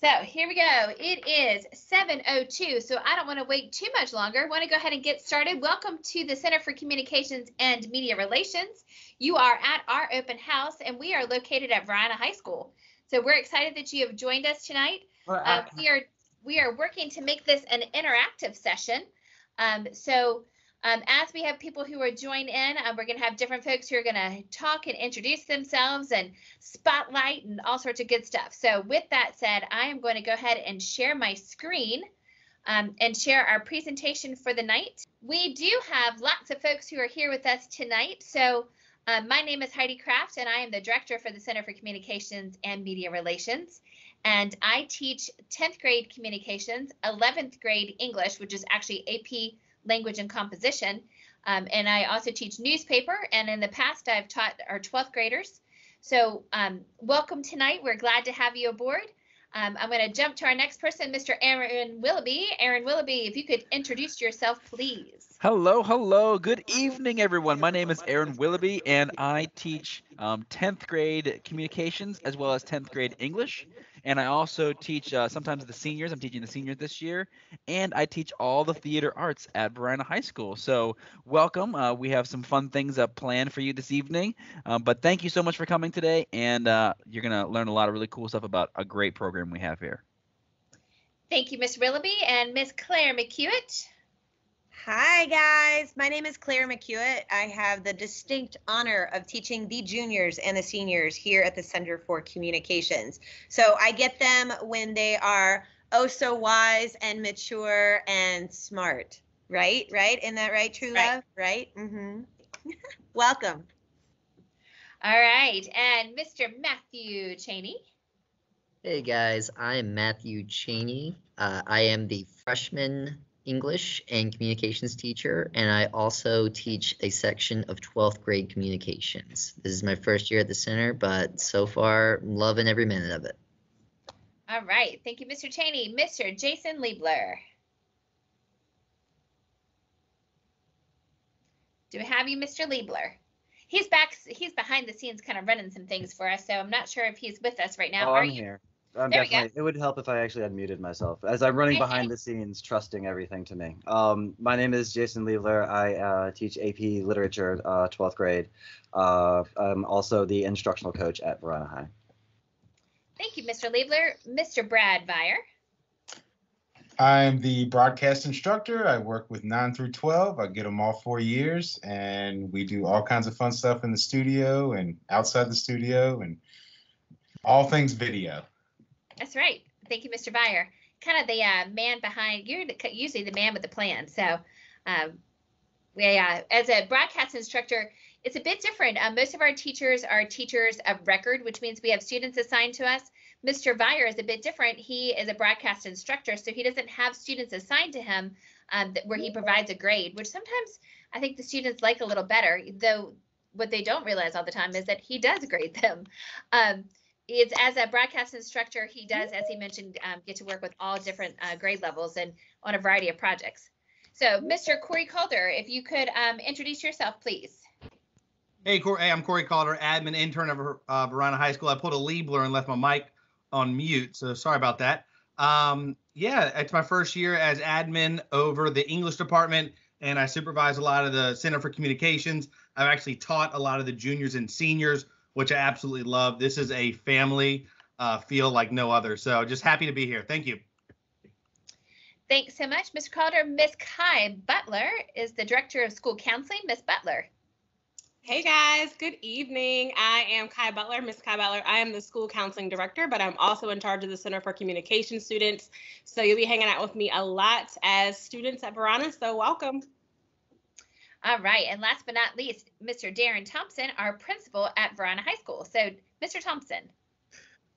So here we go. It is 7.02, so I don't want to wait too much longer. I want to go ahead and get started. Welcome to the Center for Communications and Media Relations. You are at our open house, and we are located at Varina High School. So we're excited that you have joined us tonight. Uh, we are we are working to make this an interactive session. Um, so um, as we have people who are joined in, uh, we're going to have different folks who are going to talk and introduce themselves and spotlight and all sorts of good stuff. So with that said, I am going to go ahead and share my screen um, and share our presentation for the night. We do have lots of folks who are here with us tonight. So um, my name is Heidi Kraft, and I am the director for the Center for Communications and Media Relations. And I teach 10th grade communications, 11th grade English, which is actually AP language and composition. Um, and I also teach newspaper. And in the past, I've taught our 12th graders. So um, welcome tonight. We're glad to have you aboard. Um, I'm going to jump to our next person, Mr. Aaron Willoughby. Aaron Willoughby, if you could introduce yourself, please. Hello, hello. Good evening, everyone. My name is Aaron Willoughby, and I teach 10th um, grade communications as well as 10th grade English. And I also teach uh, sometimes the seniors. I'm teaching the seniors this year, and I teach all the theater arts at Varina High School. So welcome. Uh, we have some fun things up planned for you this evening. Um, but thank you so much for coming today, and uh, you're gonna learn a lot of really cool stuff about a great program we have here. Thank you, Miss Willoughby and Miss Claire McHewitt. Hi, guys. My name is Claire McHewitt. I have the distinct honor of teaching the juniors and the seniors here at the Center for Communications. So I get them when they are oh so wise and mature and smart. Right? Right? Isn't that right, True Love? Right? Mm-hmm. Welcome. All right. And Mr. Matthew Cheney. Hey, guys. I'm Matthew Cheney. Uh, I am the freshman English and communications teacher, and I also teach a section of 12th grade communications. This is my first year at the center, but so far, loving every minute of it. All right. Thank you, Mr. Cheney. Mr. Jason Liebler. Do we have you, Mr. Liebler? He's back. He's behind the scenes, kind of running some things for us. So I'm not sure if he's with us right now. Oh, Are I'm you? here. I'm there definitely. It would help if I actually unmuted myself, as I'm running behind the scenes, trusting everything to me. Um, my name is Jason Liebler. I uh, teach AP Literature, uh, 12th grade. Uh, I'm also the instructional coach at Varina High. Thank you, Mr. Liebler. Mr. Brad Vire. I'm the broadcast instructor. I work with 9 through 12. I get them all four years, and we do all kinds of fun stuff in the studio and outside the studio and all things video. That's right. Thank you, Mr. Vire. Kind of the uh, man behind. You're usually the man with the plan. So, um, uh, as a broadcast instructor, it's a bit different. Uh, most of our teachers are teachers of record, which means we have students assigned to us. Mr. Vire is a bit different. He is a broadcast instructor, so he doesn't have students assigned to him um, where he provides a grade, which sometimes I think the students like a little better, though what they don't realize all the time is that he does grade them. Um, it's as a broadcast instructor, he does, as he mentioned, um, get to work with all different uh, grade levels and on a variety of projects. So, Mr. Corey Calder, if you could um, introduce yourself, please. Hey, Corey, hey, I'm Corey Calder, admin intern of uh, Varina High School. I pulled a Liebler and left my mic on mute, so sorry about that. Um, yeah, it's my first year as admin over the English department, and I supervise a lot of the Center for Communications. I've actually taught a lot of the juniors and seniors which I absolutely love. This is a family uh, feel like no other. So just happy to be here. Thank you. Thanks so much, Mr. Calder. Miss Kai Butler is the Director of School Counseling. Miss Butler. Hey guys, good evening. I am Kai Butler, Miss Kai Butler. I am the school counseling director, but I'm also in charge of the Center for Communication Students. So you'll be hanging out with me a lot as students at Varina. So welcome. All right. And last but not least, Mr. Darren Thompson, our principal at Varina High School. So, Mr. Thompson.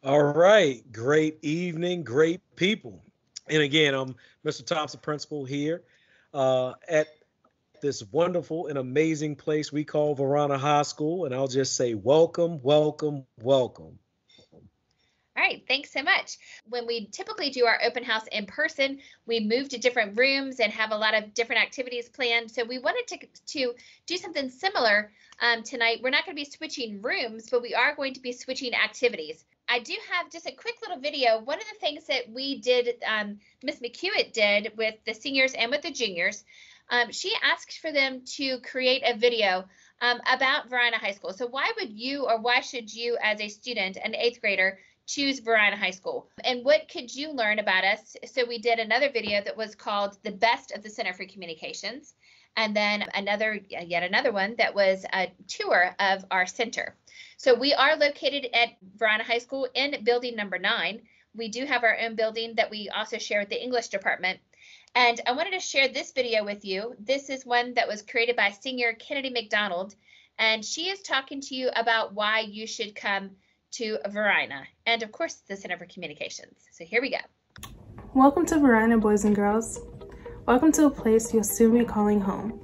All right. Great evening, great people. And again, I'm Mr. Thompson, principal here uh, at this wonderful and amazing place we call Varina High School. And I'll just say, welcome, welcome, welcome. All right, thanks so much. When we typically do our open house in person, we move to different rooms and have a lot of different activities planned. So we wanted to, to do something similar um, tonight. We're not going to be switching rooms, but we are going to be switching activities. I do have just a quick little video. One of the things that we did, um, Miss McHewitt did with the seniors and with the juniors, um, she asked for them to create a video um, about Varina High School. So why would you or why should you as a student, an eighth grader, choose Varina High School? And what could you learn about us? So we did another video that was called The Best of the Center for Communications. And then another, yet another one that was a tour of our center. So we are located at Varina High School in building number nine. We do have our own building that we also share with the English department. And I wanted to share this video with you. This is one that was created by senior Kennedy McDonald, and she is talking to you about why you should come to Varina and, of course, the Center for Communications. So here we go. Welcome to Varina, boys and girls. Welcome to a place you'll soon be calling home.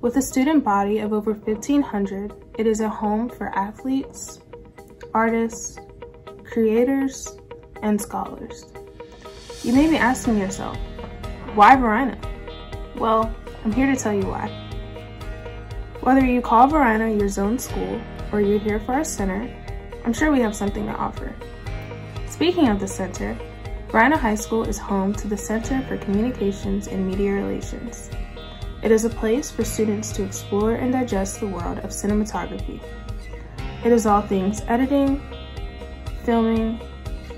With a student body of over 1,500, it is a home for athletes, artists, creators, and scholars. You may be asking yourself, why Varina? Well, I'm here to tell you why. Whether you call Varina your zone school or you're here for our center, I'm sure we have something to offer. Speaking of the center, Varina High School is home to the Center for Communications and Media Relations. It is a place for students to explore and digest the world of cinematography. It is all things editing, filming,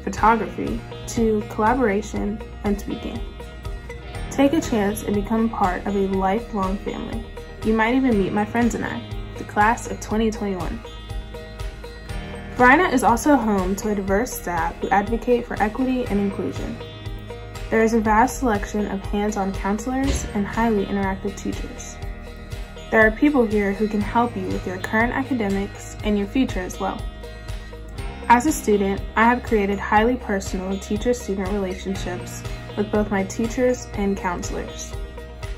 photography, to collaboration and speaking. Take a chance and become part of a lifelong family. You might even meet my friends and I, the class of 2021. Varina is also home to a diverse staff who advocate for equity and inclusion. There is a vast selection of hands-on counselors and highly interactive teachers. There are people here who can help you with your current academics and your future as well. As a student, I have created highly personal teacher-student relationships with both my teachers and counselors.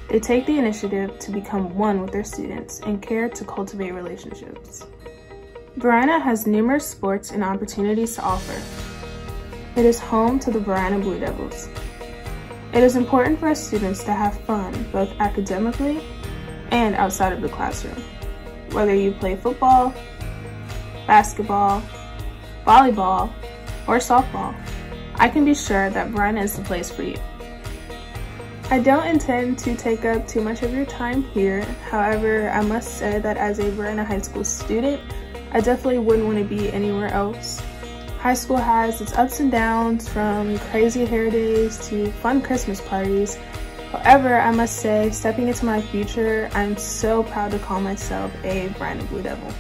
They take the initiative to become one with their students and care to cultivate relationships. Varina has numerous sports and opportunities to offer. It is home to the Varina Blue Devils. It is important for our students to have fun both academically and outside of the classroom. Whether you play football, basketball, volleyball, or softball, I can be sure that Varina is the place for you. I don't intend to take up too much of your time here. However, I must say that as a Varina High School student, I definitely wouldn't want to be anywhere else. High school has its ups and downs from crazy hair days to fun Christmas parties. However, I must say, stepping into my future, I'm so proud to call myself a Varina Blue Devil.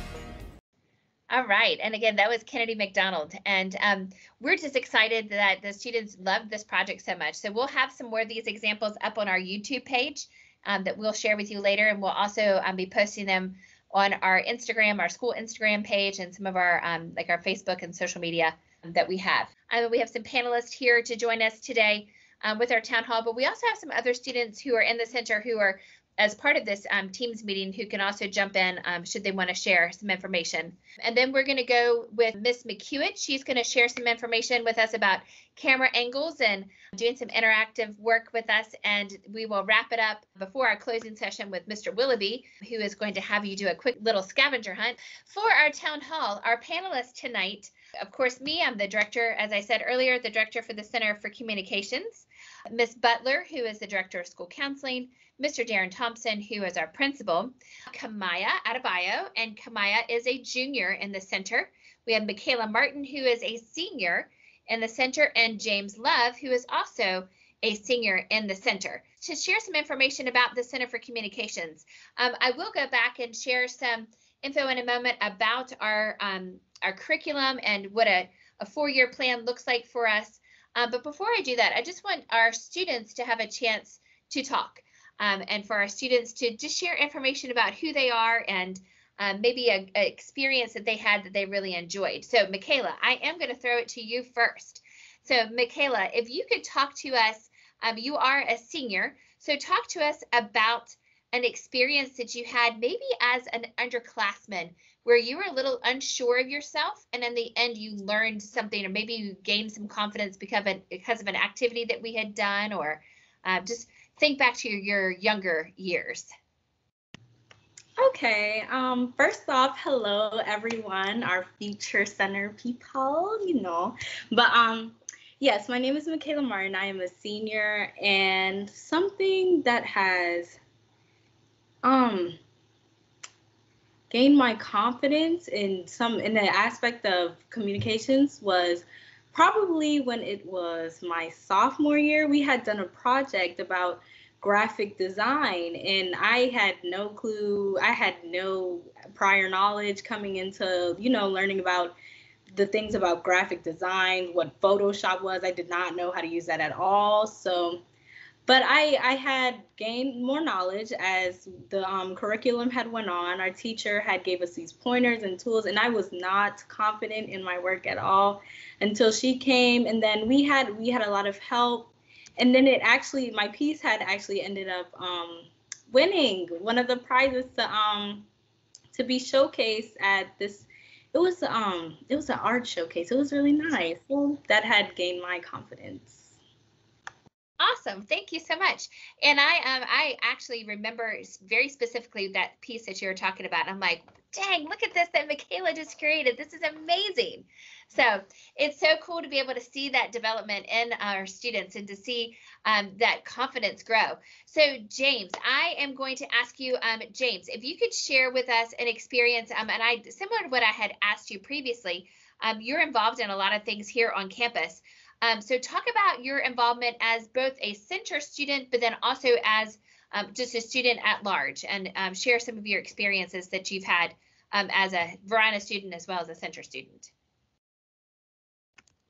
All right. And again, that was Kennedy McDonald. And um, we're just excited that the students loved this project so much. So we'll have some more of these examples up on our YouTube page um, that we'll share with you later. And we'll also um, be posting them on our Instagram, our school Instagram page, and some of our um, like our Facebook and social media that we have. Um, we have some panelists here to join us today um, with our town hall, but we also have some other students who are in the center who are as part of this um, Teams meeting who can also jump in um, should they want to share some information. And then we're going to go with Miss McHewitt. She's going to share some information with us about camera angles and doing some interactive work with us. And we will wrap it up before our closing session with Mr. Willoughby, who is going to have you do a quick little scavenger hunt for our town hall. Our panelists tonight, of course, me, I'm the director, as I said earlier, the director for the Center for Communications. Miss Butler, who is the director of school counseling, Mr. Darren Thompson, who is our principal, Kamaya Adebayo, and Kamaya is a junior in the center. We have Michaela Martin, who is a senior in the center, and James Love, who is also a senior in the center. To share some information about the Center for Communications, um, I will go back and share some info in a moment about our um, our curriculum and what a, a four-year plan looks like for us. Uh, but before I do that, I just want our students to have a chance to talk um, and for our students to just share information about who they are and um, maybe a, a, experience that they had that they really enjoyed. So, Michaela, I am going to throw it to you first. So, Michaela, if you could talk to us, um, you are a senior, so talk to us about an experience that you had maybe as an underclassman where you were a little unsure of yourself and in the end you learned something or maybe you gained some confidence because of an, because of an activity that we had done or uh, just think back to your, your younger years. Okay. Um, first off, hello everyone, our future center people, you know. But um, yes, my name is Michaela Martin. I am a senior, and something that has um gained my confidence in some in the aspect of communications was probably when it was my sophomore year. We had done a project about graphic design and i had no clue i had no prior knowledge coming into you know learning about the things about graphic design what photoshop was i did not know how to use that at all so but i i had gained more knowledge as the um, curriculum had went on. Our teacher had gave us these pointers and tools and i was not confident in my work at all until she came. And then we had we had a lot of help. And then it actually my piece had actually ended up um, winning one of the prizes to um to be showcased at this it was um it was an art showcase. It was really nice. Well that had gained my confidence Awesome. Thank you so much. And I um I actually remember very specifically that piece that you were talking about. I'm like, dang, look at this that Michaela just created. This is amazing. So it's so cool to be able to see that development in our students and to see um, that confidence grow. So James, I am going to ask you, um, James, if you could share with us an experience, um, and I similar to what I had asked you previously. Um, you're involved in a lot of things here on campus. Um, so talk about your involvement as both a center student, but then also as um, just a student at large, and um, share some of your experiences that you've had um, as a Varina student as well as a center student.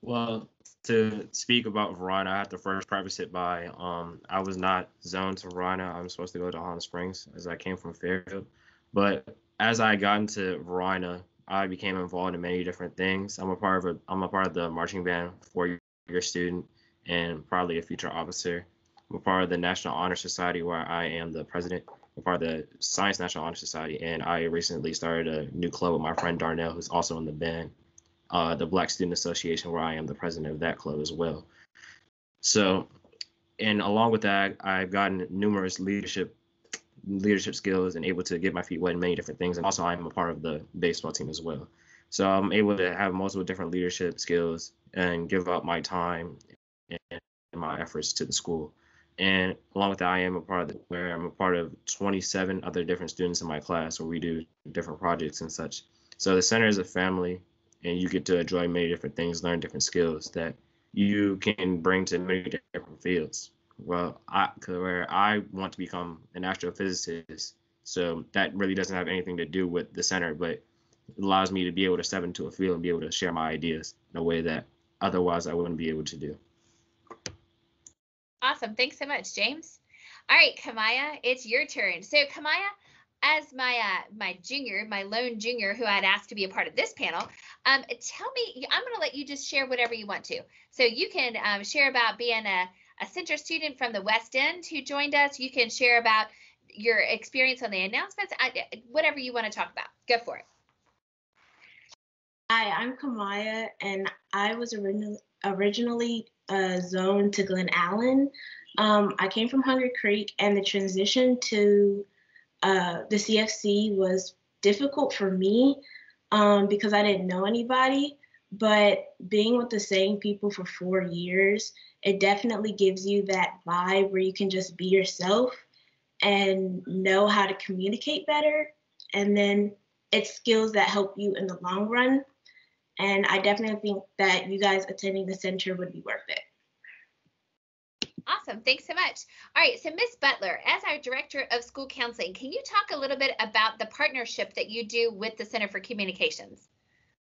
Well, to speak about Varina, I have to first preface it by um, I was not zoned to Varina. I'm supposed to go to Highland Springs as I came from Fairfield. But as I got into Varina, I became involved in many different things. I'm a part of a I'm a part of the marching band for your student and probably a future officer. I'm a part of the National Honor Society where I am the president. I'm part of the Science National Honor Society, and I recently started a new club with my friend Darnell, who's also in the band, uh, the Black Student Association, where I am the president of that club as well. So, and along with that, I've gotten numerous leadership leadership skills and able to get my feet wet in many different things. And also, I'm a part of the baseball team as well. So I'm able to have multiple different leadership skills and give up my time and my efforts to the school. And along with that, I am a part of the, where I'm a part of 27 other different students in my class where we do different projects and such. So the center is a family, and you get to enjoy many different things, learn different skills that you can bring to many different fields. Well, I where I want to become an astrophysicist, so that really doesn't have anything to do with the center, but it allows me to be able to step into a field and be able to share my ideas in a way that otherwise I wouldn't be able to do. Awesome. Thanks so much, James. All right, Kamaya, it's your turn. So, Kamaya, as my uh, my junior, my lone junior, who I'd asked to be a part of this panel, um, tell me. I'm going to let you just share whatever you want to. So you can um, share about being a, a center student from the West End who joined us. You can share about your experience on the announcements. I, whatever you want to talk about, go for it. Hi, I'm Kamaya, and I was originally originally uh, zoned to Glen Allen. Um, I came from Hungary Creek, and the transition to uh, the CFC was difficult for me um, because I didn't know anybody. But being with the same people for four years, it definitely gives you that vibe where you can just be yourself and know how to communicate better. And then it's skills that help you in the long run and I definitely think that you guys attending the center would be worth it. Awesome. Thanks so much. All right. So, Miss Butler, as our director of school counseling, can you talk a little bit about the partnership that you do with the Center for Communications?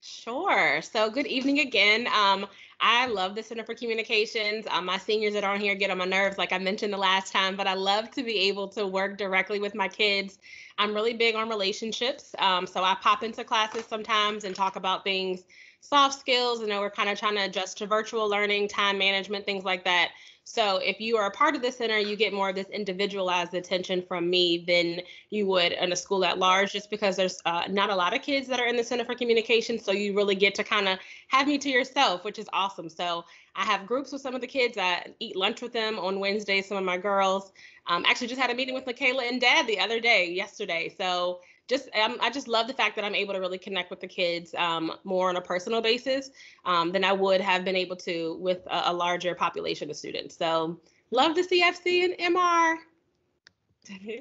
Sure. So, good evening again. Um, I love the Center for Communications. Um, my seniors that are on here get on my nerves, like I mentioned the last time, but I love to be able to work directly with my kids. I'm really big on relationships. Um, so, I pop into classes sometimes and talk about things soft skills. You know, we're kind of trying to adjust to virtual learning, time management, things like that. So if you are a part of the center, you get more of this individualized attention from me than you would in a school at large, just because there's uh, not a lot of kids that are in the Center for Communication. So you really get to kind of have me to yourself, which is awesome. So I have groups with some of the kids. I eat lunch with them on Wednesdays, some of my girls. Um, actually, just had a meeting with Michaela and Dad the other day, yesterday. So just um, I just love the fact that I'm able to really connect with the kids um, more on a personal basis um, than I would have been able to with a, a, larger population of students. So love the CFC and MR.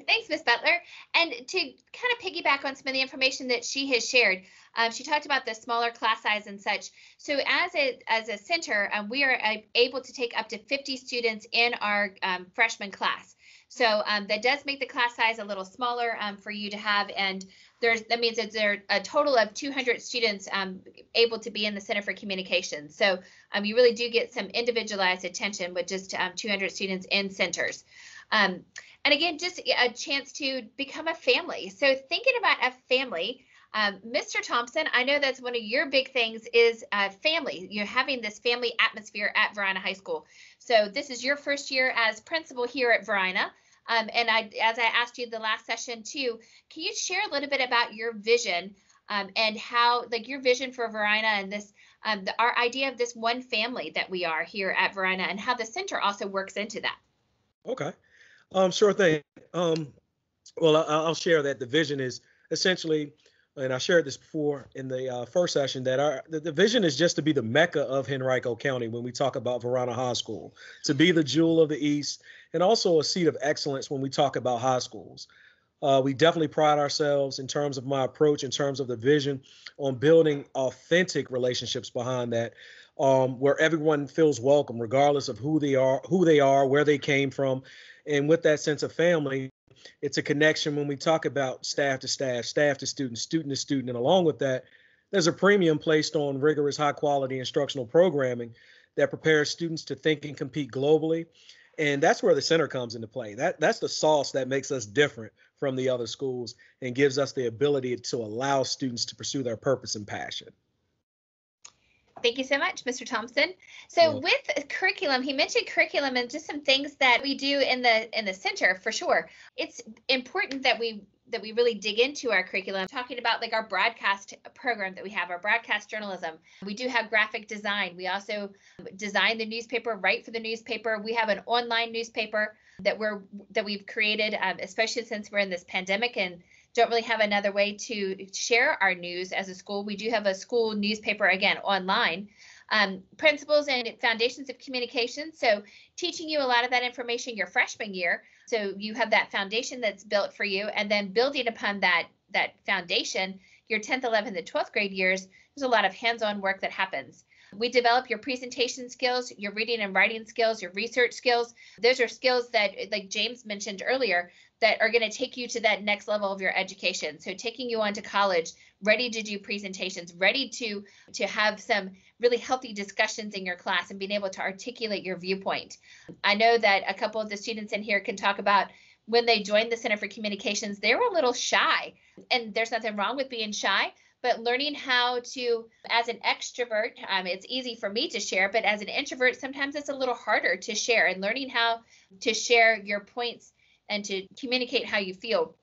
Thanks, Miss Butler. And to kind of piggyback on some of the information that she has shared, um, she talked about the smaller class size and such. So as a as a center, um, we are able to take up to 50 students in our um, freshman class. So um, that does make the class size a little smaller um, for you to have. And there's that means that there are a total of 200 students um, able to be in the Center for Communication. So you really do get some individualized attention with just um, 200 students in centers. Um, and again, just a chance to become a family. So thinking about a family, um, Mr. Thompson, I know that's one of your big things is uh, family. You're having this family atmosphere at Varina High School. So this is your first year as principal here at Varina. Um, and I, as I asked you the last session too, can you share a little bit about your vision um, and how, like your vision for Varina and this, um, the, our idea of this one family that we are here at Varina and how the center also works into that? Okay, um, sure thing. Um, well, I, I'll share that the vision is essentially and I shared this before in the uh, first session that our the, the, vision is just to be the mecca of Henrico County when we talk about Varina High School, to be the jewel of the East, and also a seat of excellence when we talk about high schools. Uh, we definitely pride ourselves in terms of my approach, in terms of the vision, on building authentic relationships behind that, um, where everyone feels welcome, regardless of who they are, who they are, where they came from, and with that sense of family, it's a connection when we talk about staff to staff, staff to student, student to student, and along with that, there's a premium placed on rigorous, high quality instructional programming that prepares students to think and compete globally. And that's where the center comes into play. That that's the sauce that makes us different from the other schools and gives us the ability to allow students to pursue their purpose and passion. Thank you so much, Mr. Thompson. So with curriculum, he mentioned curriculum and just some things that we do in the in the center for sure. It's important that we that we really dig into our curriculum talking about like our broadcast program that we have our broadcast journalism we do have graphic design we also design the newspaper write for the newspaper we have an online newspaper that we're that we've created um, especially since we're in this pandemic and don't really have another way to share our news as a school. We do have a school newspaper again online. Um, principles and foundations of communication. So teaching you a lot of that information your freshman year. So you have that foundation that's built for you, and then building upon that that foundation, your 10th, 11th, and 12th grade years, there's a lot of hands-on work that happens. We develop your presentation skills, your reading and writing skills, your research skills. Those are skills that, like James mentioned earlier, that are going to take you to that next level of your education. So taking you on to college, ready to do presentations, ready to to have some really healthy discussions in your class and being able to articulate your viewpoint. I know that a couple of the students in here can talk about when they joined the Center for Communications, they were a little shy. And there's nothing wrong with being shy, but learning how to, as an extrovert, um, it's easy for me to share, but as an introvert, sometimes it's a little harder to share. And learning how to share your points and to communicate how you feel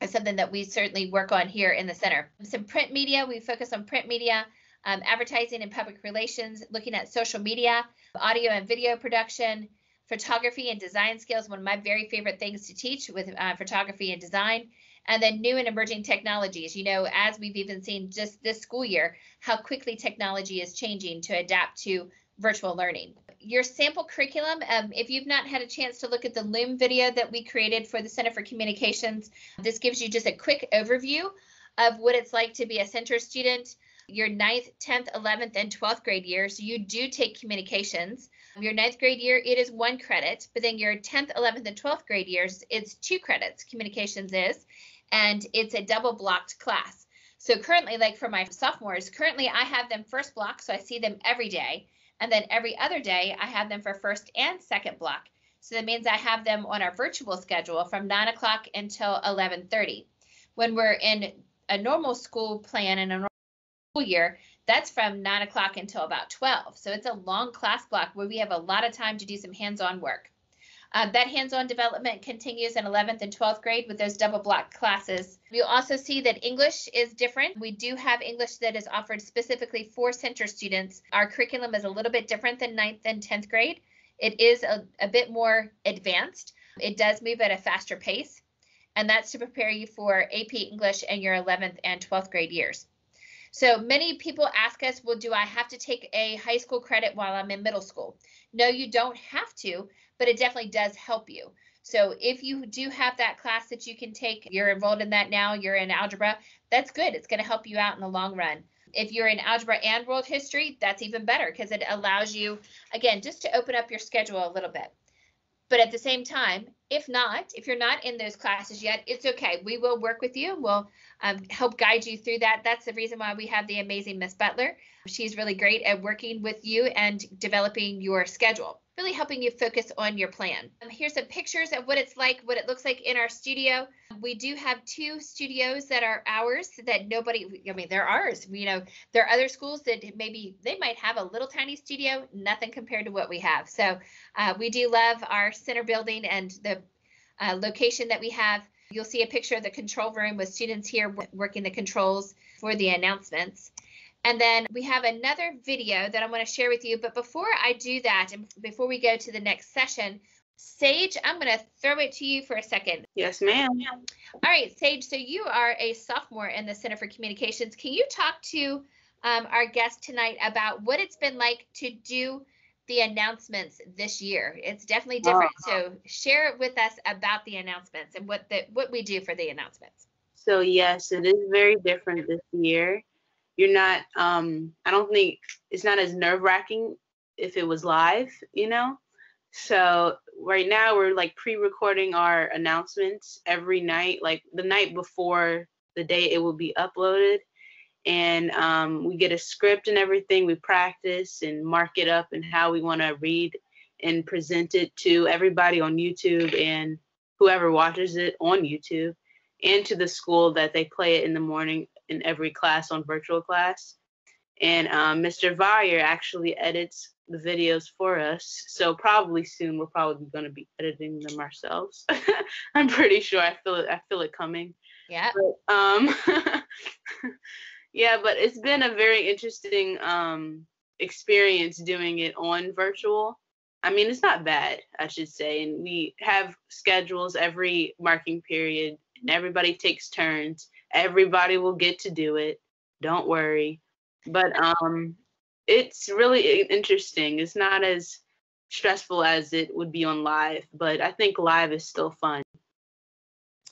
is something that we certainly work on here in the center. Some print media, we focus on print media, um, advertising and public relations, looking at social media, audio and video production, photography and design skills, one of my very favorite things to teach with uh, photography and design. And then new and emerging technologies. You know, as we've even seen just this school year, how quickly technology is changing to adapt to virtual learning. Your sample curriculum, um, if you've not had a chance to look at the Loom video that we created for the Center for Communications, this gives you just a quick overview of what it's like to be a center student. Your 9th, 10th, 11th, and 12th grade years, you do take communications. Your ninth grade year, it is one credit, but then your 10th, 11th, and 12th grade years, it's two credits, communications is, and it's a double blocked class. So currently, like for my sophomores, currently I have them first block, so I see them every day. And then every other day, I have them for first and second block. So that means I have them on our virtual schedule from 9 o'clock until 11.30. When we're in a normal school plan and a normal school year, That's from nine o'clock until about 12. So it's a long class block where we have a lot of time to do some hands on work. Uh, that hands-on development continues in 11th and 12th grade with those double block classes. You'll also see that English is different. We do have English that is offered specifically for center students. Our curriculum is a little bit different than 9th and 10th grade. It is a, a bit more advanced. It does move at a faster pace, and that's to prepare you for AP English and your 11th and 12th grade years. So many people ask us, well, do I have to take a high school credit while I'm in middle school? No, you don't have to, but it definitely does help you. So if you do have that class that you can take, you're enrolled in that now, you're in algebra, that's good. It's going to help you out in the long run. If you're in algebra and world history, that's even better because it allows you, again, just to open up your schedule a little bit. But at the same time, if not, if you're not in those classes yet, it's okay. We will work with you. We'll um, help guide you through that. That's the reason why we have the amazing Miss Butler. She's really great at working with you and developing your schedule really helping you focus on your plan. Um, here's some pictures of what it's like, what it looks like in our studio. We do have two studios that are ours that nobody, I mean, they're ours. You know, there are other schools that maybe they might have a little tiny studio, nothing compared to what we have. So uh, we do love our center building and the uh, location that we have. You'll see a picture of the control room with students here working the controls for the announcements. And then we have another video that I want to share with you. But before I do that, and before we go to the next session, Sage, I'm going to throw it to you for a second. Yes, ma'am. All right, Sage, so you are a sophomore in the Center for Communications. Can you talk to um, our guest tonight about what it's been like to do the announcements this year? It's definitely different. Uh, so share it with us about the announcements and what the what we do for the announcements. So yes, it is very different this year you're not um i don't think it's not as nerve wracking if it was live you know? So right now we're like pre-recording our announcements every night like the night before the day it will be uploaded. And um, we get a script and everything we practice and mark it up and how we want to read and present it to everybody on youtube and whoever watches it on youtube and to the school that they play it in the morning in every class on virtual class. And um, Mr. Vire actually edits the videos for us. So probably soon we're probably going to be editing them ourselves. I'm pretty sure. I feel it. I feel it coming. Yeah. But, um, yeah, but it's been a very interesting um, experience doing it on virtual. I mean, it's not bad, I should say. And we have schedules every marking period, and everybody takes turns everybody will get to do it don't worry but um it's really interesting it's not as stressful as it would be on live but i think live is still fun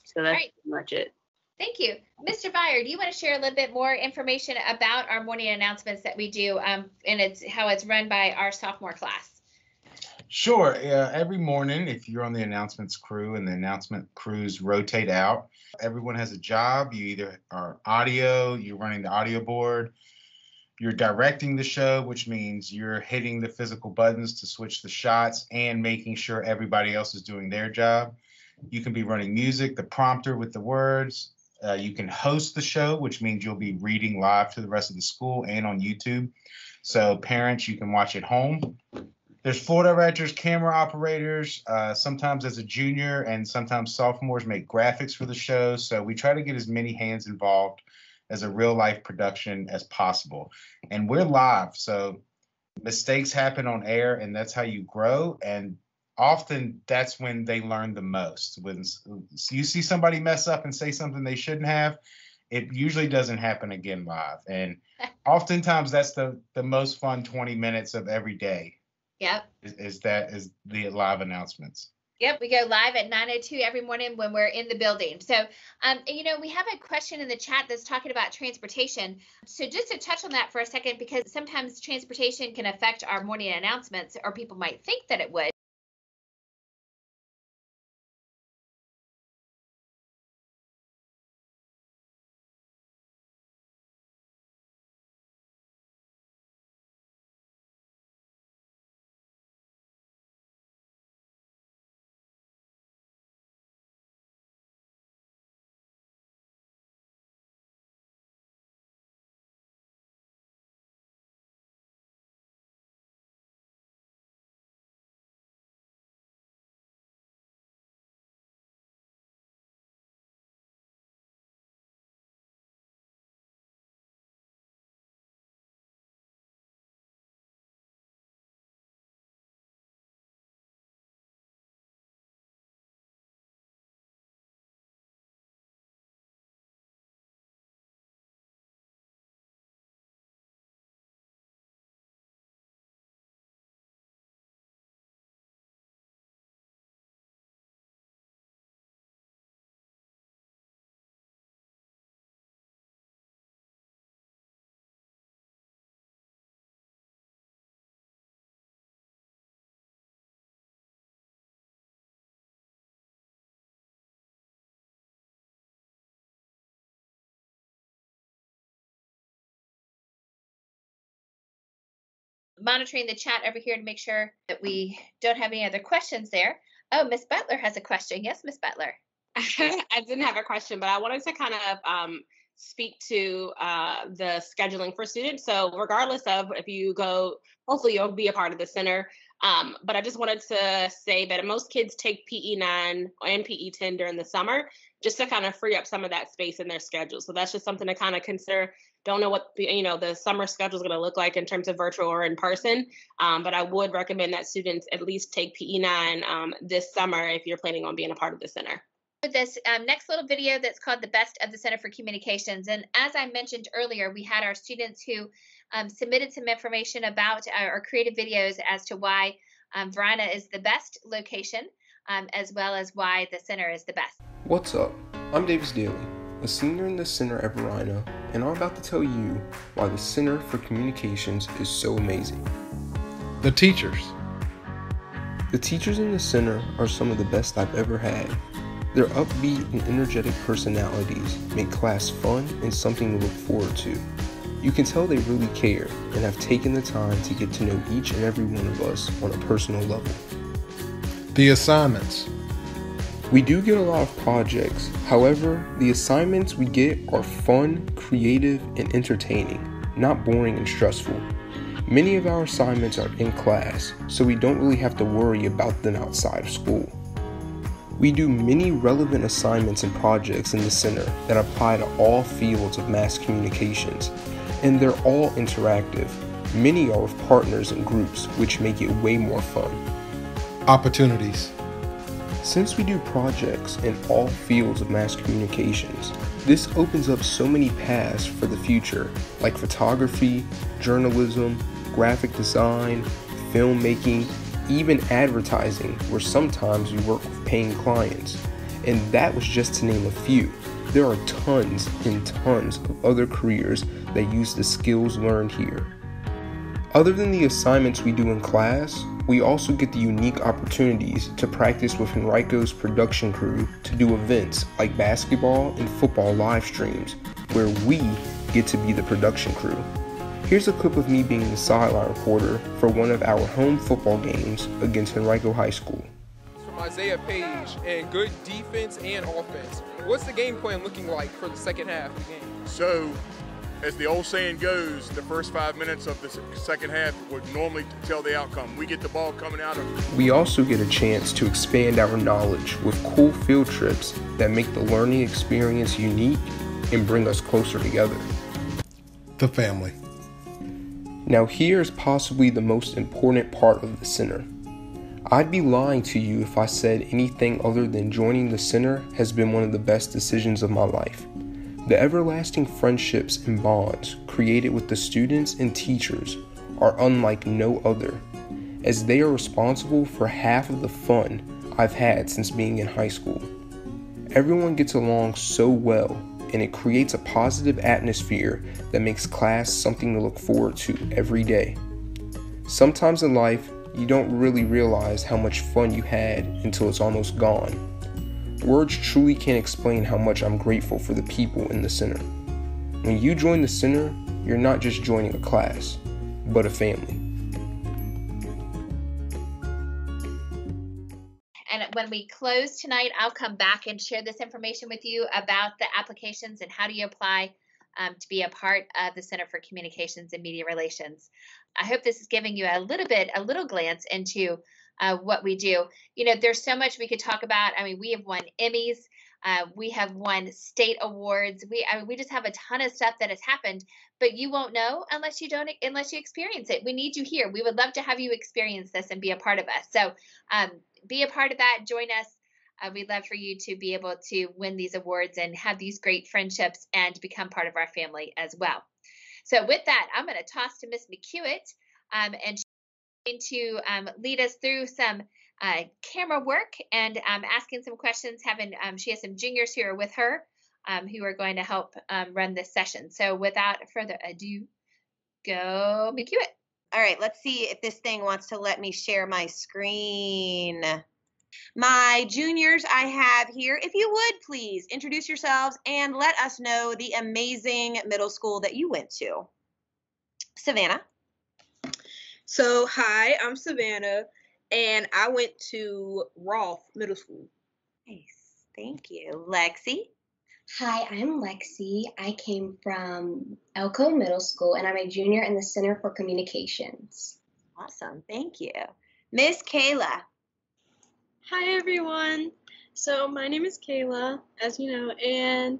so that's right. pretty much it Thank you. Mr. Vire, do you want to share a little bit more information about our morning announcements that we do um, and it's how it's run by our sophomore class? Sure. Uh, every morning, if you're on the announcements crew and the announcement crews rotate out, everyone has a job. You either are audio, you're running the audio board, you're directing the show, which means you're hitting the physical buttons to switch the shots and making sure everybody else is doing their job. You can be running music, the prompter with the words. Uh, you can host the show, which means you'll be reading live to the rest of the school and on YouTube. So, parents, you can watch at home there's floor directors, camera operators. Uh, sometimes as a junior and sometimes sophomores make graphics for the show. So we try to get as many hands involved as a real life production as possible. And we're live, so mistakes happen on air, and that's how you grow. And often that's when they learn the most. When you see somebody mess up and say something they shouldn't have, it usually doesn't happen again live. And oftentimes that's the the most fun 20 minutes of every day Yep. Is, is that is the live announcements? Yep, we go live at 9:02 every morning when we're in the building. So, um, you know, we have a question in the chat that's talking about transportation. So, just to touch on that for a second, because sometimes transportation can affect our morning announcements, or people might think that it would. Monitoring the chat over here to make sure that we don't have any other questions there. Oh, Miss Butler has a question. Yes, Miss Butler. I didn't have a question, but I wanted to kind of um, speak to uh, the scheduling for students. So, regardless of if you go, hopefully you'll be a part of the center. Um, but I just wanted to say that most kids take PE 9 and PE 10 during the summer just to kind of free up some of that space in their schedule. So that's just something to kind of consider. Don't know what the, you know the summer schedule is going to look like in terms of virtual or in person, um, but I would recommend that students at least take PE 9 um, this summer if you're planning on being a part of the center. This um, next little video that's called the best of the center for communications and as i mentioned earlier we had our students who um, submitted some information about our, our, creative videos as to why um, Varina is the best location um, as well as why the center is the best. What's up? I'm davis daly a senior in the center at Varina, and i'm about to tell you why the center for communications is so amazing the teachers the teachers in the center are some of the best i've ever had their upbeat and energetic personalities make class fun and something to look forward to. You can tell they really care and have taken the time to get to know each and every one of us on a personal level. The assignments. We do get a lot of projects, however, the assignments we get are fun, creative, and entertaining, not boring and stressful. Many of our assignments are in class, so we don't really have to worry about them outside of school. We do many relevant assignments and projects in the center that apply to all fields of mass communications, and they're all interactive. Many are with partners and groups, which make it way more fun. Opportunities. Since we do projects in all fields of mass communications, this opens up so many paths for the future, like photography, journalism, graphic design, filmmaking, even advertising, where sometimes we work with paying clients. And that was just to name a few. There are tons and tons of other careers that use the skills learned here. Other than the assignments we do in class, we also get the unique opportunities to practice with Henrico's production crew to do events like basketball and football live streams, where we get to be the production crew. Here's a clip of me being the sideline reporter for one of our home football games against Henrico High School. From Isaiah Page and good defense and offense. What's the game plan looking like for the second half of the game? So, as the old saying goes, the first five minutes of the second half would normally tell the outcome. We get the ball coming out of. We also get a chance to expand our knowledge with cool field trips that make the learning experience unique and bring us closer together. The family. Now, here is possibly the most important part of the center. I'd be lying to you if I said anything other than joining the center has been one of the best decisions of my life. The everlasting friendships and bonds created with the students and teachers are unlike no other, as they are responsible for half of the fun I've had since being in high school. Everyone gets along so well and it creates a positive atmosphere that makes class something to look forward to every day. Sometimes in life, you don't really realize how much fun you had until it's almost gone. Words truly can't explain how much I'm grateful for the people in the center. When you join the center, you're not just joining a class, but a family. And when we close tonight, I'll come back and share this information with you about the applications and how do you apply um, to be a part of the Center for Communications and Media Relations. I hope this is giving you a little bit, a little glance into uh, what we do. You know, there's so much we could talk about. I mean, we have won Emmys. Uh, we have won state awards. We I mean, we just have a ton of stuff that has happened, but you won't know unless you don't unless you experience it. We need you here. We would love to have you experience this and be a part of us. So um, be a part of that. Join us. Uh, we'd love for you to be able to win these awards and have these great friendships and become part of our family as well. So, with that, I'm going to toss to Miss McHewitt, um, and going to um, lead us through some uh, camera work and um, asking some questions. Having um, she has some juniors here with her um, who are going to help um, run this session. So, without further ado, go McHewitt. All right, let's see if this thing wants to let me share my screen. My juniors I have here, if you would please introduce yourselves and let us know the amazing middle school that you went to. Savannah. So, hi, I'm Savannah, and I went to Rolfe Middle School. Nice. Thank you. Lexi? Hi, I'm Lexi. I came from Elko Middle School, and I'm a junior in the Center for Communications. Awesome. Thank you. Miss Kayla. Hi, everyone. So, my name is Kayla, as you know, and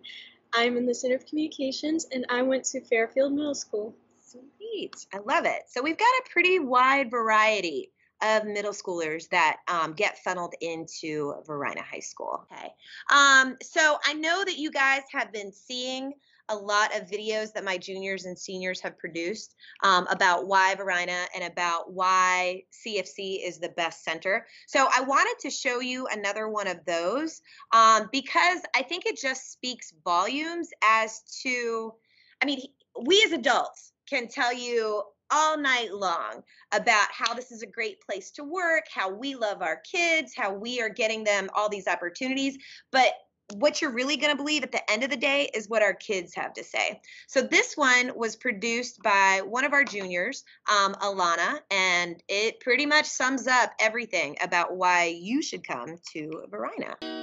I'm in the Center of Communications, and I went to Fairfield Middle School. Sweet. I love it. So we've got a pretty wide variety of middle schoolers that um, get funneled into Varina High School. Okay. Um, so I know that you guys have been seeing a lot of videos that my juniors and seniors have produced um, about why Varina and about why CFC is the best center. So I wanted to show you another one of those um, because I think it just speaks volumes as to, I mean, we as adults can tell you all night long about how this is a great place to work, how we love our kids, how we are getting them all these opportunities. But what you're really going to believe at the end of the day is what our kids have to say. So this one was produced by one of our juniors, um, Alana, and it pretty much sums up everything about why you should come to Varina.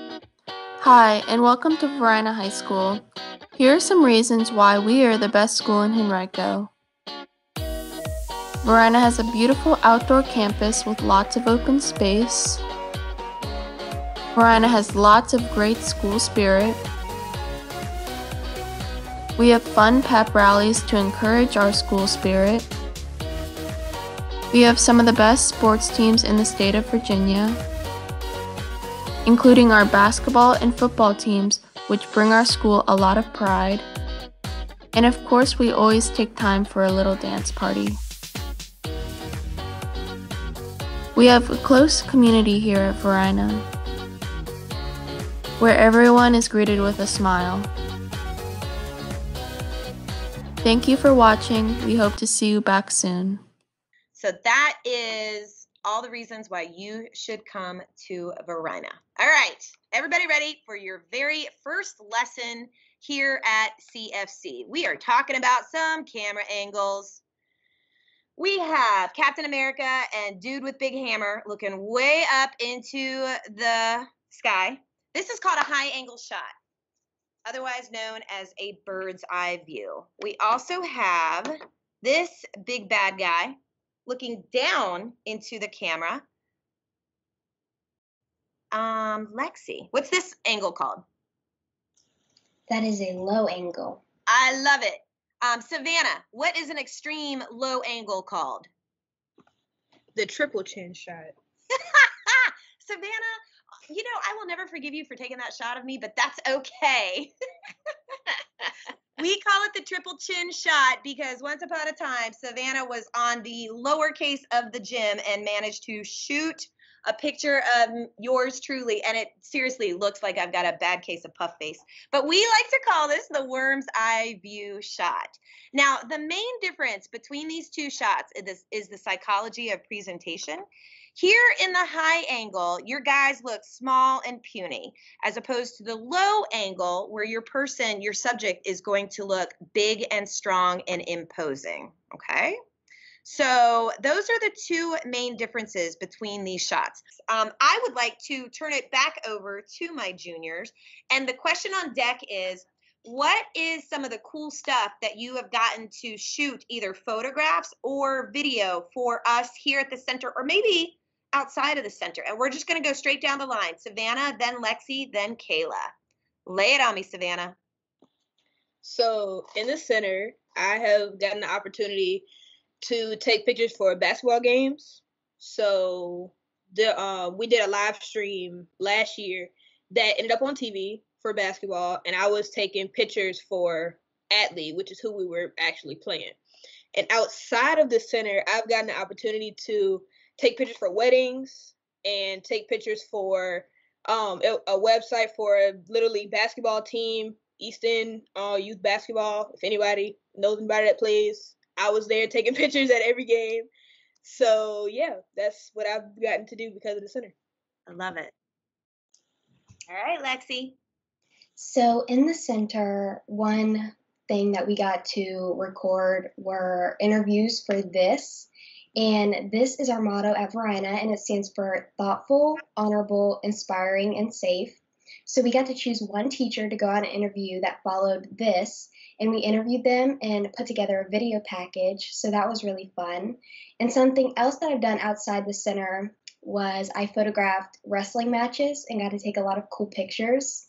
Hi, and welcome to Varina High School. Here are some reasons why we are the best school in Henrico. Varina has a beautiful outdoor campus with lots of open space. Varina has lots of great school spirit. We have fun pep rallies to encourage our school spirit. We have some of the best sports teams in the state of Virginia, including our basketball and football teams, which bring our school a lot of pride. And of course, we always take time for a little dance party. We have a close community here at Varina, where everyone is greeted with a smile. Thank you for watching. We hope to see you back soon. So that is all the reasons why you should come to Varina. All right, everybody ready for your very first lesson here at CFC? We are talking about some camera angles we have Captain America and Dude with Big Hammer looking way up into the sky. This is called a high angle shot, otherwise known as a bird's eye view. We also have this big bad guy looking down into the camera. Um, Lexi, what's this angle called? That is a low angle. I love it. Um, Savannah, what is an extreme low angle called? The triple chin shot. Savannah, you know, I will never forgive you for taking that shot of me, but that's okay. we call it the triple chin shot because once upon a time, Savannah was on the lower case of the gym and managed to shoot a picture of yours truly, and it seriously looks like I've got a bad case of puff face. But we like to call this the worm's eye view shot. Now, the main difference between these two shots is, is the psychology of presentation. Here in the high angle, your guys look small and puny, as opposed to the low angle, where your person, your subject, is going to look big and strong and imposing. Okay? So those are the two main differences between these shots. Um, I would like to turn it back over to my juniors. And the question on deck is, what is some of the cool stuff that you have gotten to shoot either photographs or video for us here at the center or maybe outside of the center? And we're just going to go straight down the line. Savannah, then Lexi, then Kayla. Lay it on me, Savannah. So in the center, I have gotten the opportunity to take pictures for basketball games. So the uh, we did a live stream last year that ended up on TV for basketball, and I was taking pictures for Atlee, which is who we were actually playing. And outside of the center, I've gotten the opportunity to take pictures for weddings and take pictures for um, a, website for a basketball team, Easton uh, Youth Basketball. If anybody knows anybody that plays, I was there taking pictures at every game. So yeah, that's what I've gotten to do because of the center. I love it. All right, Lexi. So in the center, one thing that we got to record were interviews for this. And this is our motto at Varina, and it stands for thoughtful, honorable, inspiring, and safe. So we got to choose one teacher to go on an interview that followed this, and we interviewed them and put together a video package. So that was really fun. And something else that I've done outside the center was I photographed wrestling matches and got to take a lot of cool pictures.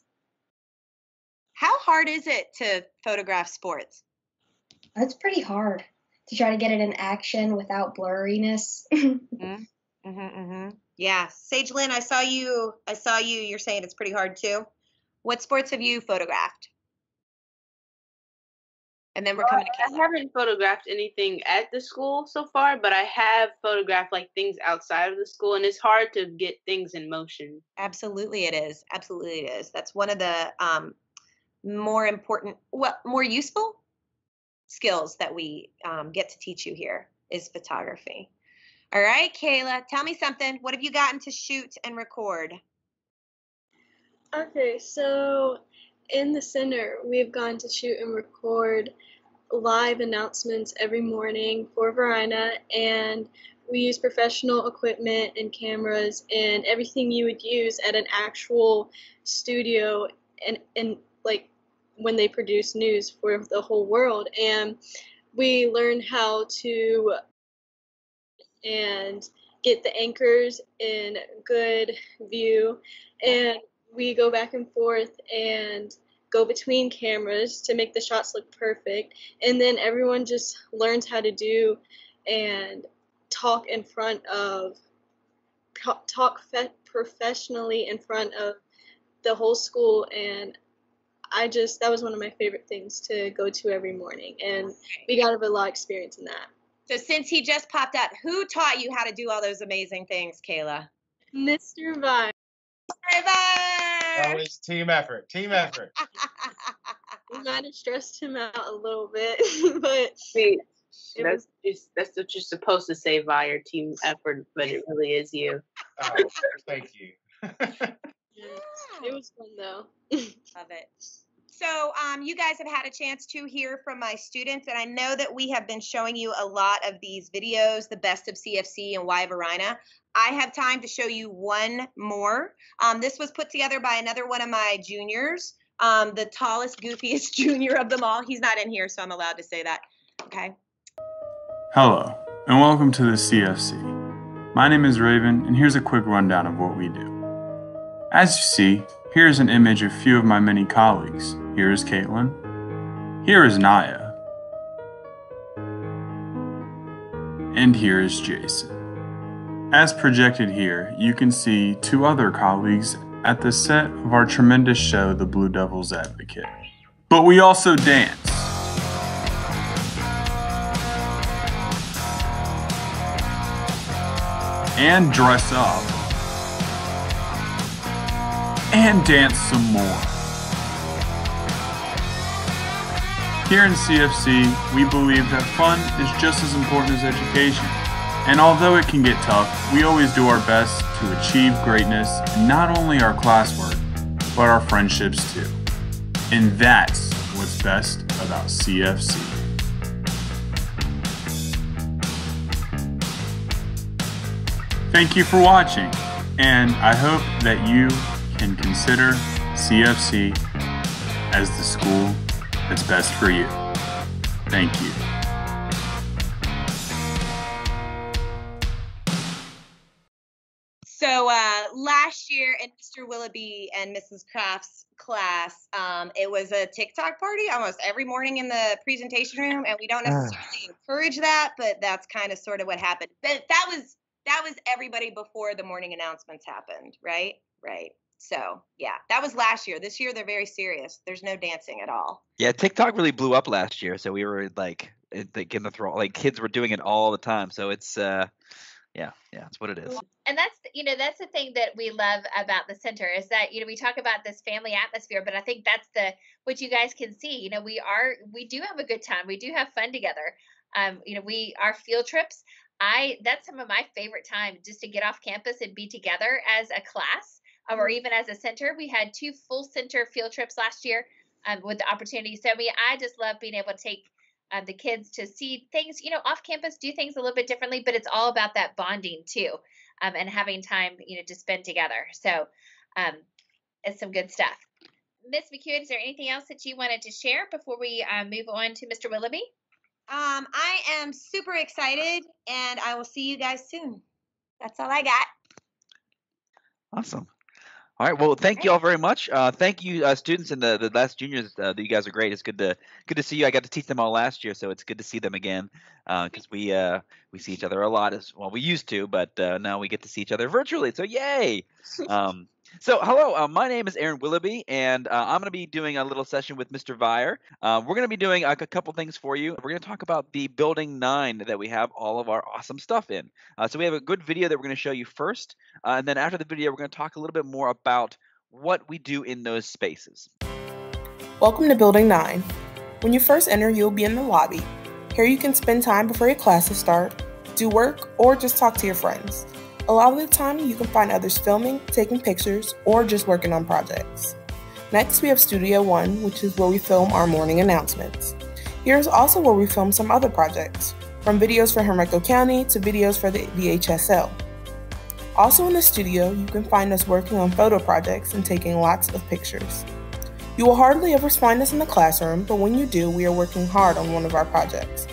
How hard is it to photograph sports? That's pretty hard to try to get it in action without blurriness. mm-hmm, mm-hmm. Yeah, Sage Lynn, I saw you. I saw you. You're saying it's pretty hard too. What sports have you photographed? And then we're coming to I haven't photographed anything at the school so far, but I have photographed like things outside of the school, and it's hard to get things in motion. Absolutely, it is. Absolutely, it is. That's one of the um, more important, well, more useful skills that we um, get to teach you here is photography. All right, Kayla, tell me something. What have you gotten to shoot and record? Okay, so in the center, we've gone to shoot and record live announcements every morning for Varina, and we use professional equipment and cameras and everything you would use at an actual studio and, and like when they produce news for the whole world. And we learn how to and get the anchors in good view and we go back and forth and go between cameras to make the shots look perfect and then everyone just learns how to do and talk in front of talk professionally in front of the whole school and I just that was one of my favorite things to go to every morning, and we got a lot of experience in that. So since he just popped up, who taught you how to do all those amazing things, Kayla? Mr. Vine. Mr. Vine. Always team effort. Team effort. we might have stressed him out a little bit, but See, that's was, that's what you're supposed to say via your team effort, but it really is you. Oh, thank you. yeah, it was fun though. Love it. So, um, you guys have had a chance to hear from my students, and I know that we have been showing you a lot of these videos, the best of CFC and why Varina. I have time to show you one more. Um, this was put together by another one of my juniors, um, the tallest, goofiest junior of them all. He's not in here, so I'm allowed to say that. Okay. Hello, and welcome to the CFC. My name is Raven, and here's a quick rundown of what we do. As you see, here is an image of a few of my many colleagues. Here is Caitlin. Here is Naya. And here is Jason. As projected here, you can see two other colleagues at the set of our tremendous show, The Blue Devils Advocate. But we also dance. And dress up and dance some more. Here in CFC, we believe that fun is just as important as education. And although it can get tough, we always do our best to achieve greatness in not only our classwork, but our friendships too. And that's what's best about CFC. Thank you for watching, and I hope that you can consider CFC as the school that's best for you. Thank you. Last year in Mr. Willoughby and Mrs. Kraft's class, um, it was a TikTok party almost every morning in the presentation room, and we don't ah. necessarily encourage that, but that's kind of sort of what happened. But that was that was everybody before the morning announcements happened, right? Right. So yeah, that was last year. This year they're very serious. There's no dancing at all. Yeah, TikTok really blew up last year, so we were like, like in the throw, like kids were doing it all the time. So it's uh, yeah, yeah, that's what it is. And that's you know that's the thing that we love about the center is that you know we talk about this family atmosphere, but I think that's the what you guys can see. You know, we are we do have a good time. We do have fun together. Um, you know, we our field trips. I that's some of my favorite time just to get off campus and be together as a class um, or even as a center. We had two full center field trips last year um, with the opportunity. So mean, I just love being able to take uh, the kids to see things, you know, off campus, do things a little bit differently, but it's all about that bonding too, um, and having time, you know, to spend together. So um, it's some good stuff. Miss McHewitt, is there anything else that you wanted to share before we uh, move on to Mr. Willoughby? Um, I am super excited, and I will see you guys soon. That's all I got. Awesome. All right. Well, thank you all very much. Uh, thank you, uh, students and the, the last juniors. Uh, you guys are great. It's good to good to see you. I got to teach them all last year, so it's good to see them again because we uh, we see each other a lot as well. We used to, but uh, now we get to see each other virtually. So yay! Um, so, hello, uh, my name is Aaron Willoughby, and uh, I'm going to be doing a little session with Mr. Vire. Uh, we're going to be doing a, a couple things for you. We're going to talk about the Building 9 that we have all of our awesome stuff in. Uh, so, we have a good video that we're going to show you first, uh, and then after the video, we're going to talk a little bit more about what we do in those spaces. Welcome to Building 9. When you first enter, you'll be in the lobby. Here you can spend time before your classes start, do work, or just talk to your friends. A lot of the time, you can find others filming, taking pictures, or just working on projects. Next, we have Studio One, which is where we film our morning announcements. Here's also where we film some other projects, from videos for Henrico County to videos for the VHSL. Also in the studio, you can find us working on photo projects and taking lots of pictures. You will hardly ever find us in the classroom, but when you do, we are working hard on one of our projects.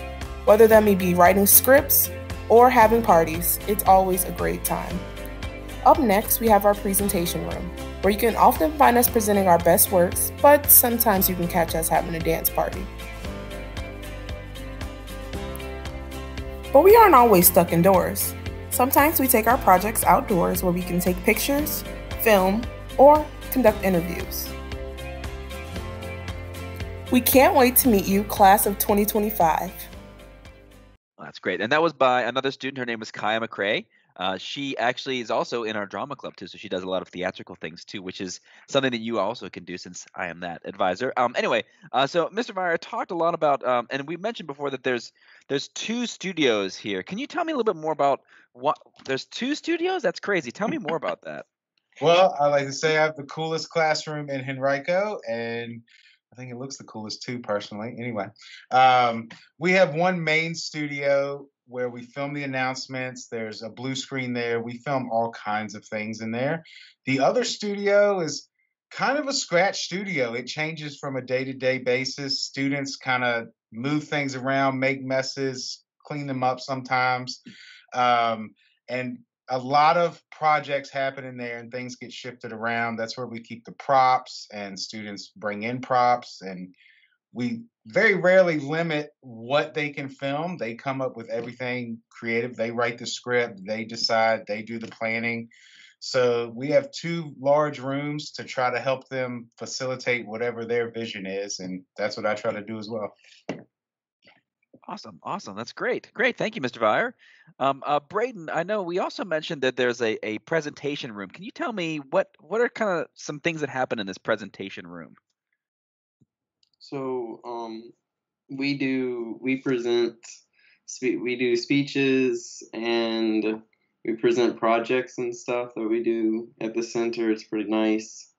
Whether that may be writing scripts, or having parties, it's always a great time. Up next, we have our presentation room, where you can often find us presenting our best works, but sometimes you can catch us having a dance party. But we aren't always stuck indoors. Sometimes we take our projects outdoors where we can take pictures, film, or conduct interviews. We can't wait to meet you, class of 2025. That's great. And that was by another student. Her name was Kaya McCrae. Uh, she actually is also in our drama club too, so she does a lot of theatrical things too, which is something that you also can do since I am that advisor. Um, anyway, uh, so Mr. Meyer talked a lot about, um, and we mentioned before that there's there's two studios here. Can you tell me a little bit more about what? There's two studios. That's crazy. Tell me more about that. Well, I like to say I have the coolest classroom in Henrico, and I think it looks the coolest too, personally. Anyway, um, we have one main studio where we film the announcements. There's a blue screen there. We film all kinds of things in there. The other studio is kind of a scratch studio. It changes from a day to day basis. Students kind of move things around, make messes, clean them up sometimes. Um, and a lot of projects happen in there and things get shifted around. That's where we keep the props and students bring in props and we very rarely limit what they can film. They come up with mm-hmm. everything creative. They write the script, they decide, they do the planning. So we have two large rooms to try to help them facilitate whatever their vision is. And that's what I try to do as well. Awesome, awesome. That's great, great. Thank you, Mr. Vire. Um, uh, Braden, I know we also mentioned that there's a, a presentation room. Can you tell me what what are kind of some things that happen in this presentation room? So um, we do we present we do speeches and we present projects and stuff that we do at the center. It's pretty nice.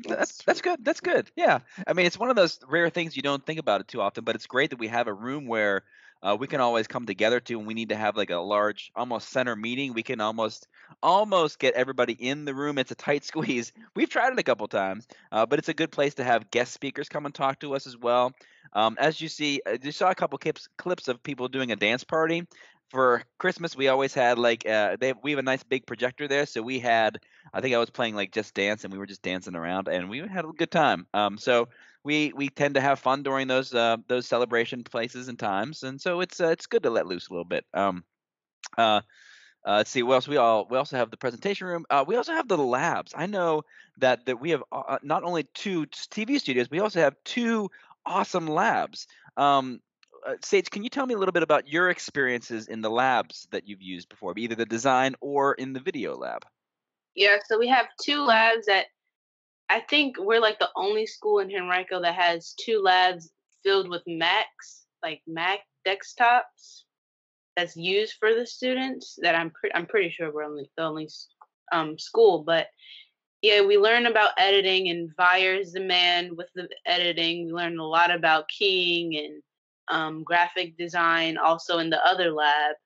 That's that's good. That's good. Yeah. I mean, it's one of those rare things you don't think about it too often, but it's great that we have a room where uh, we can always come together to and we need to have like a large, almost center meeting. We can almost almost get everybody in the room. It's a tight squeeze. We've tried it a couple times, uh, but it's a good place to have guest speakers come and talk to us as well. Um, as you see, uh, you saw a couple clips clips of people doing a dance party for Christmas, we always had like uh, they we have a nice big projector there, so we had I think I was playing like Just Dance, and we were just dancing around, and we had a good time. Um, so we we tend to have fun during those uh, those celebration places and times, and so it's uh, it's good to let loose a little bit. Um, uh, uh, let's see what else we all we also have the presentation room. Uh, we also have the labs. I know that that we have uh, uh not only two TV studios, we also have two awesome labs. Um, uh, Sage, can you tell me a little bit about your experiences in the labs that you've used before, either the design or in the video lab? Yeah, so we have two labs that I think we're like the only school in Henrico that has two labs filled with Macs, like Mac desktops that's used for the students. That I'm pre- I'm pretty sure we're only the only um, school, but yeah, we learn about editing and Vire's the man with the editing. We learn a lot about keying and um, graphic design also in the other lab.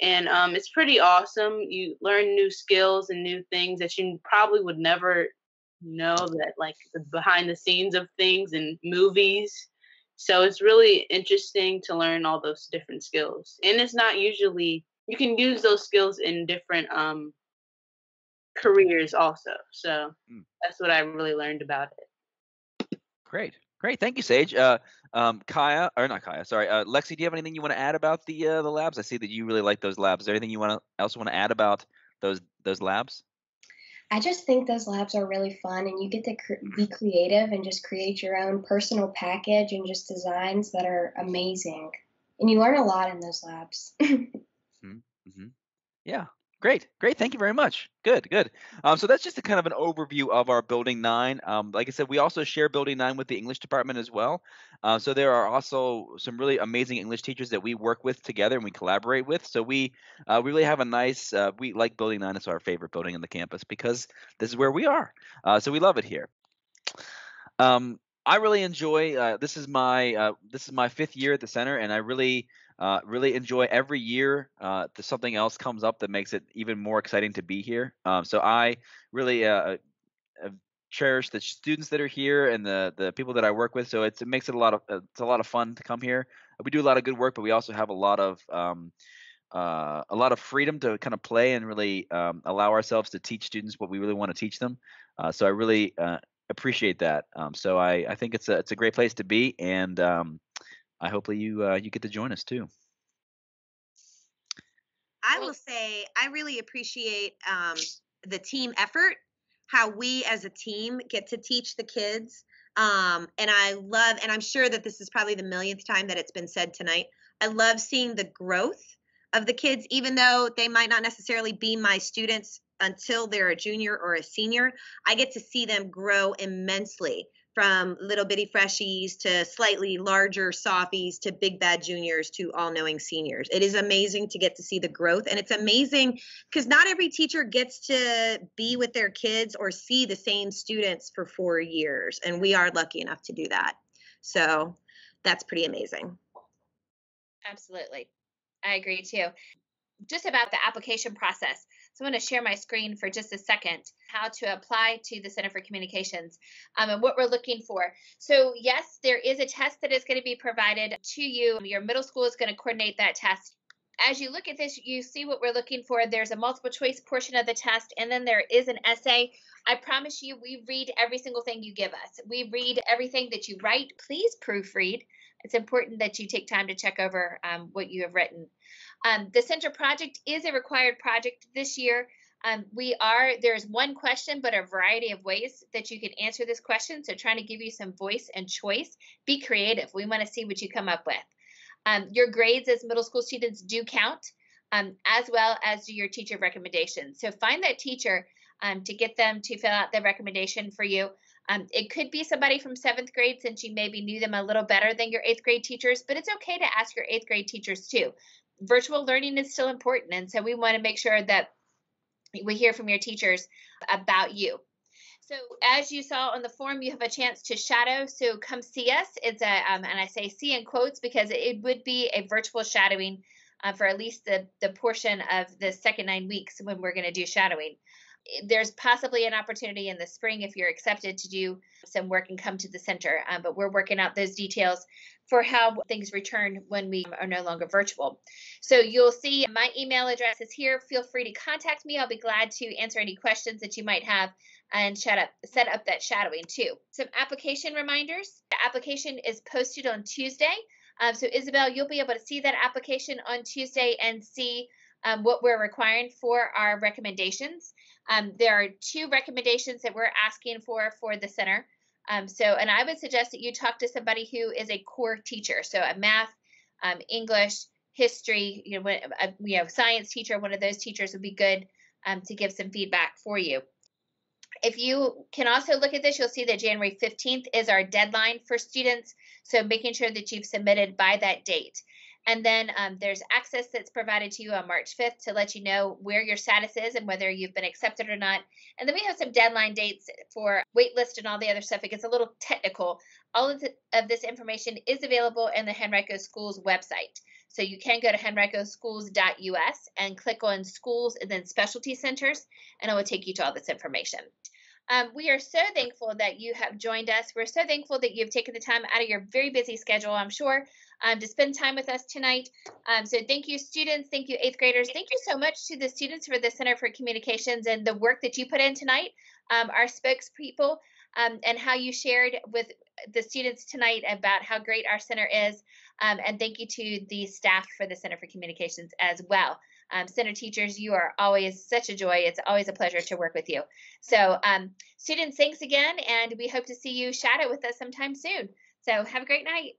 And um, it's pretty awesome. You learn new skills and new things that you probably would never know that, like the behind the scenes of things and movies. So it's really interesting to learn all those different skills. And it's not usually, you can use those skills in different um, careers also. So Mm. that's what I really learned about it. Great, great. Thank you, Sage. Uh, um, Kaya, or not Kaya, sorry. Uh, Lexi, do you have anything you want to add about the uh, the labs? I see that you really like those labs. Is there anything you want to else want to add about those those labs? I just think those labs are really fun, and you get to cr- be creative and just create your own personal package and just designs that are amazing. And you learn a lot in those labs. hmm Yeah, great, great. Thank you very much. Good, good. Um, so that's just a kind of an overview of our Building Nine. Um, like I said, we also share Building Nine with the English department as well. Uh, so there are also some really amazing English teachers that we work with together and we collaborate with. So we uh, we really have a nice. Uh, we like Building Nine. It's our favorite building on the campus because this is where we are. Uh, so we love it here. Um, I really enjoy. Uh, this is my uh, this is my fifth year at the center, and I really uh, really enjoy every year. Uh, there's something else comes up that makes it even more exciting to be here. Um, so I really uh, cherish the students that are here and the the people that I work with. So it makes it a lot of uh, it's a lot of fun to come here. We do a lot of good work, but we also have a lot of um, uh, a lot of freedom to kind of play and really um, allow ourselves to teach students what we really want to teach them. Uh, so I really uh, appreciate that. Um, so I, I think it's a it's a great place to be, and um, I hopefully you uh, you get to join us too. I will say I really appreciate um, the team effort, how we as a team get to teach the kids. Um, and I love, and I'm sure that this is probably the millionth time that it's been said tonight. I love seeing the growth of the kids, even though they might not necessarily be my students until they're a junior or a senior. I get to see them grow immensely from little bitty freshies to slightly larger softies to big bad juniors to all knowing seniors. It is amazing to get to see the growth. And it's amazing because not every teacher gets to be with their kids or see the same students for four years. And we are lucky enough to do that. So that's pretty amazing. Absolutely. I agree too. Just about the application process. So I'm going to share my screen for just a second, how to apply to the Center for Communications um, and what we're looking for. So yes, there is a test that is going to be provided to you. Your middle school is going to coordinate that test. As you look at this, you see what we're looking for. There's a multiple choice portion of the test, and then there is an essay. I promise you, we read every single thing you give us. We read everything that you write. Please proofread. It's important that you take time to check over um, what you have written. Um, the center project is a required project this year. Um, we are, there's one question, but a variety of ways that you can answer this question. So, trying to give you some voice and choice. Be creative. We want to see what you come up with. Um, your grades as middle school students do count, um, as well as do your teacher recommendations. So, find that teacher um, to get them to fill out the recommendation for you. Um, it could be somebody from seventh grade since you maybe knew them a little better than your eighth grade teachers, but it's okay to ask your eighth grade teachers too. Virtual learning is still important, and so we want to make sure that we hear from your teachers about you. So as you saw on the form, you have a chance to shadow. So come see us. It's a, um, and I say see in quotes because it would be a virtual shadowing uh, for at least the the portion of the second nine weeks when we're going to do shadowing there's possibly an opportunity in the spring if you're accepted to do some work and come to the center. Um, but we're working out those details for how things return when we are no longer virtual. So you'll see my email address is here. Feel free to contact me. I'll be glad to answer any questions that you might have and set up set up that shadowing too. Some application reminders. The application is posted on Tuesday. Um, so Isabel, you'll be able to see that application on Tuesday and see um, what we're requiring for our recommendations. Um, there are two recommendations that we're asking for for the center. Um, so, and I would suggest that you talk to somebody who is a core teacher, so a math, um, English, history, you know, a, you know, science teacher. One of those teachers would be good um, to give some feedback for you. If you can also look at this, you'll see that January 15th is our deadline for students. So making sure that you've submitted by that date. And then um, there's access that's provided to you on March 5th to let you know where your status is and whether you've been accepted or not. And then we have some deadline dates for waitlist and all the other stuff. It gets a little technical. All of, the, of this information is available in the Henrico Schools website. So you can go to henricoschools.us and click on schools and then specialty centers, and it will take you to all this information. Um, we are so thankful that you have joined us. We're so thankful that you've taken the time out of your very busy schedule, I'm sure, um, to spend time with us tonight. Um, so thank you, students. Thank you, eighth graders. Thank you so much to the students for the Center for Communications and the work that you put in tonight, um, our spokespeople, um, and how you shared with the students tonight about how great our center is. Um, and thank you to the staff for the Center for Communications as well. Um, center teachers, you are always such a joy. It's always a pleasure to work with you. So, um, students, thanks again, and we hope to see you shadow with us sometime soon. So, have a great night.